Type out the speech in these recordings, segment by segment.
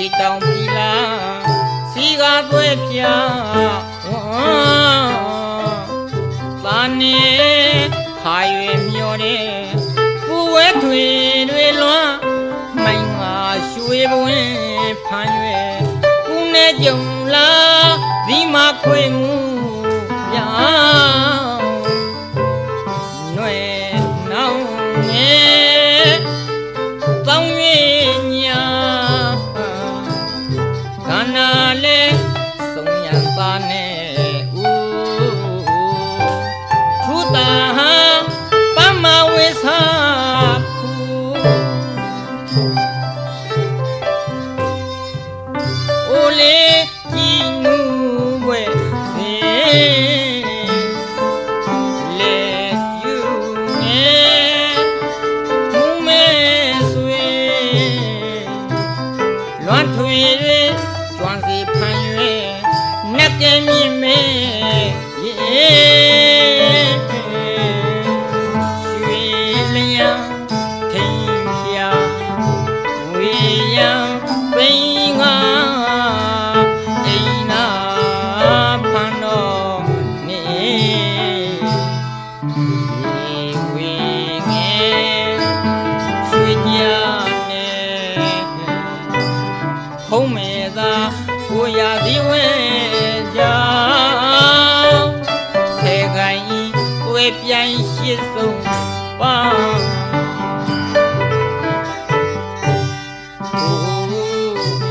ရေတောင်ပြီလားစီကားသွဲပြဝမ်းသာနေခါရွေမျောတဲ့ပူဝဲထွေတွေလွမ်းမိုင်းငါရွှေပွင့်ဖန်ရွယ်ဦးနဲ့ကြုံလာဒီမှာခွေမှုပြော လွမ်းထွေ၍ကျွမ်းစီဖန်၍နက်ကဲမြင့်မဲရေရွှေ ပြိုင်ရှိဆုံးပါ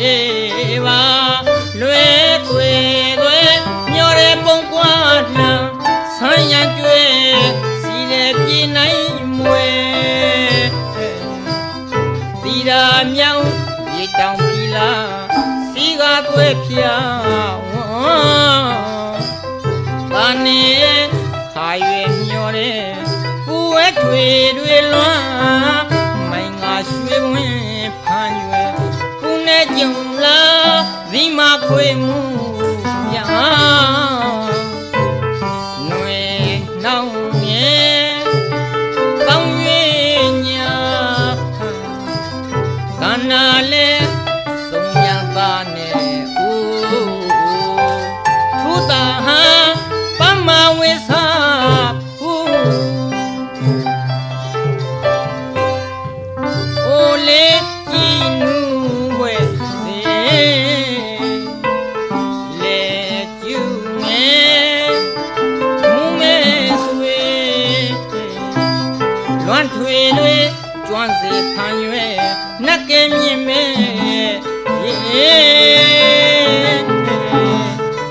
အေးပါလွဲသွေသွေမျောတဲ့ပုံကွာလှမ်းဆန်းရံကျွဲစီလေပြေနိုင်မွေတီရာမြောင်ရေတောင်ပြီလားစီကားသွဲဖျား ဝဲထွေတွေလွမ်းမိုင်ငါရွှေဝင်းဖန်ရွယ်ကုနဲ့ကြုံလာဒီမှာခွေမှု ဖန်ရွယ်နက်ကဲမြင့်မဲရေ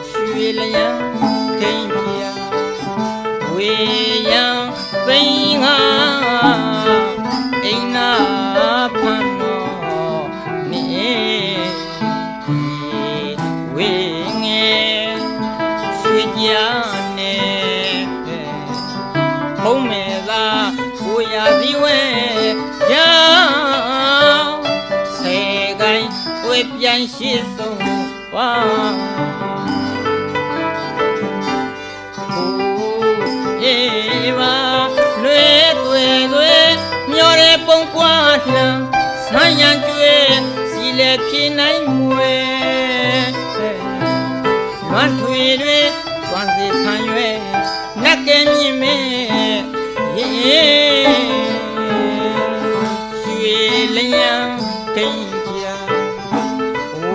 ရွှေလျံခိန်ပြာဝေယံသိန်းငါအိနာဖန်တော်နေဝေငယ်ရွှေကြနေဖုံးမဲသာကိုရာဒီဝဲ ကြောင့်ဆေကိုင်းဝေပြန်ရှိဆုံးဝါအေးပါလွေသွေသွေမျောတဲ့ပုံကွာလှမ်းဆန်းရံကျွေးစီလေဖြေနိုင်မွေလွမ်းထွေတွေသွမ်းစီဖန်ရွယ်နက်ကဲမြင့်မဲရေရွှေ လျံထိန်ပြ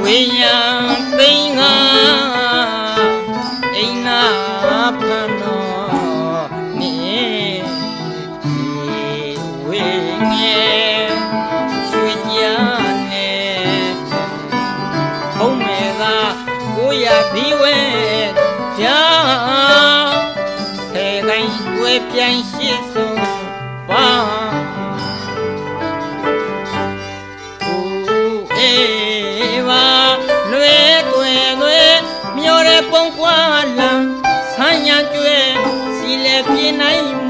ဝေယံ တော်တဲ့ပုံကွာလံဆန်းရံကျွဲစီလေပြင်းနိုင်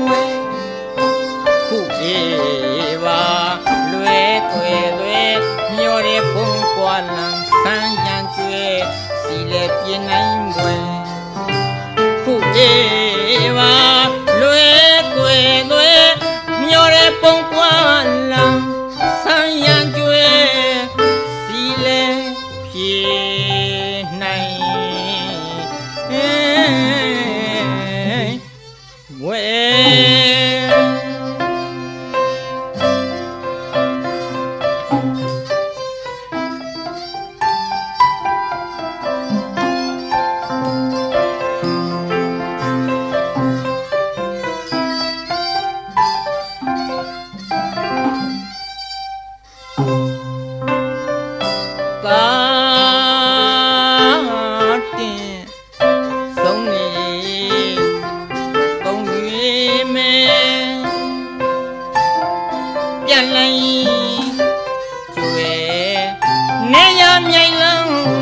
Nam Yai Lăng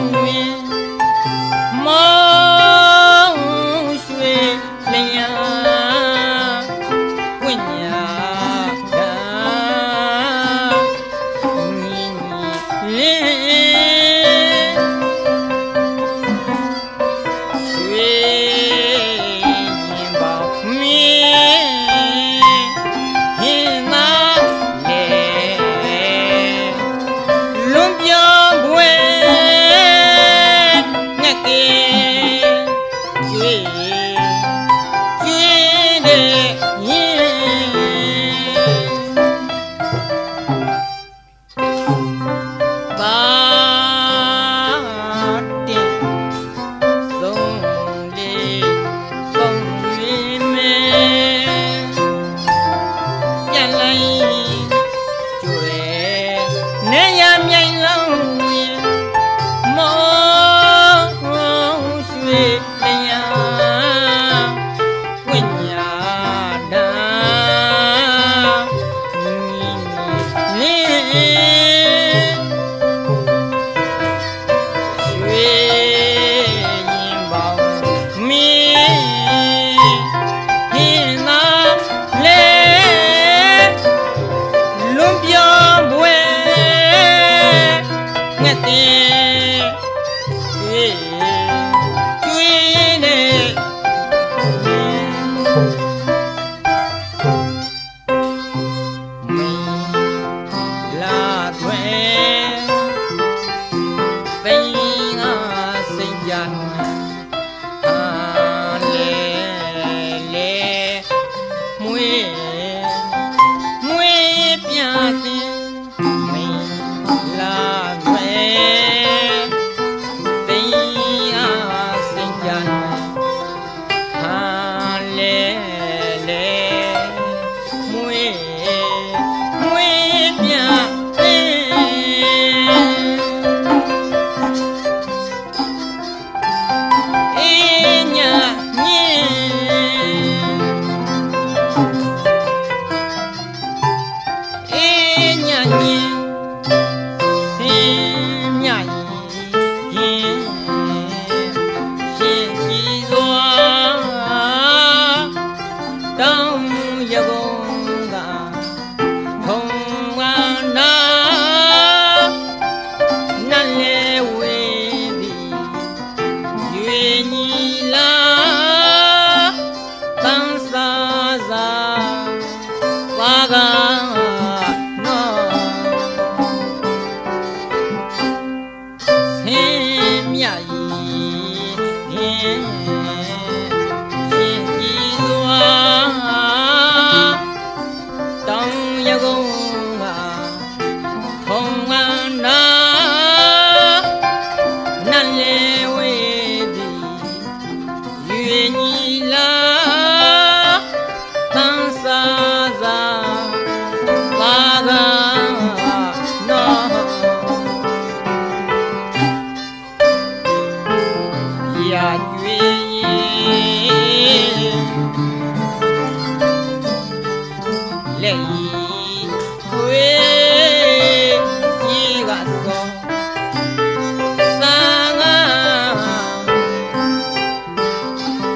ရာကျွေရင်လက်ဤခွေကြီးကသောသာငါ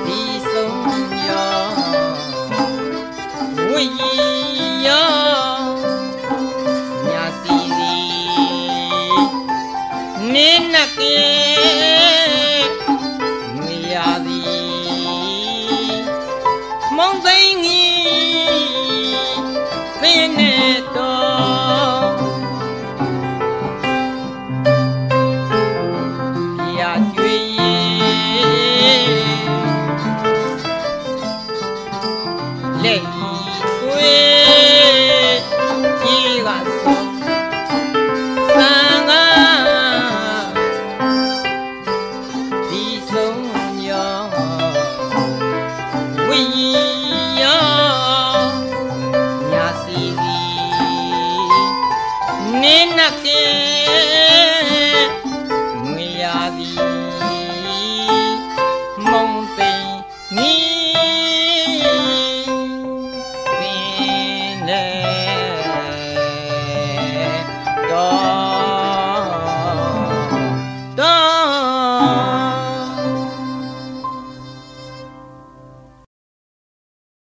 ဒီဆုံးရောဝိယောညာစီစီနင်းနကေ လ